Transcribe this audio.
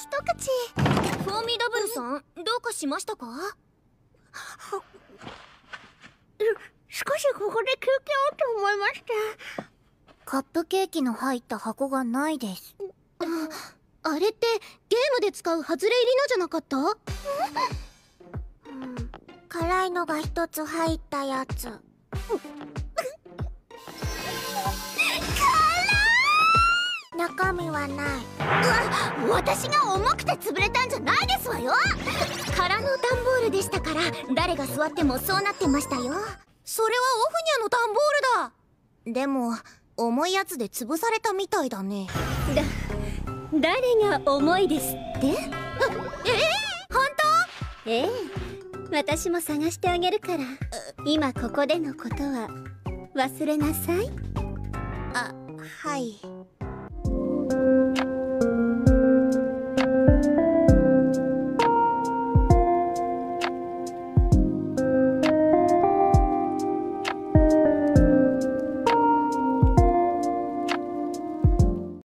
一口。フォーミダブルさんどうかしましたか？少しここで休憩をと思いまして。カップケーキの入った箱がないです。あれってゲームで使う外れ入りのじゃなかった？うん。辛いのが一つ入ったやつ中身はない。うわ私が重くて潰れたんじゃないですわよ。空の段ボールでしたから誰が座ってもそうなってましたよ。それはオフニャの段ボールだ。でも重いやつで潰されたみたいだね。だ誰が重いですって？ええ本当？ええ。私も探してあげるから。今ここでのことは忘れなさい。あはい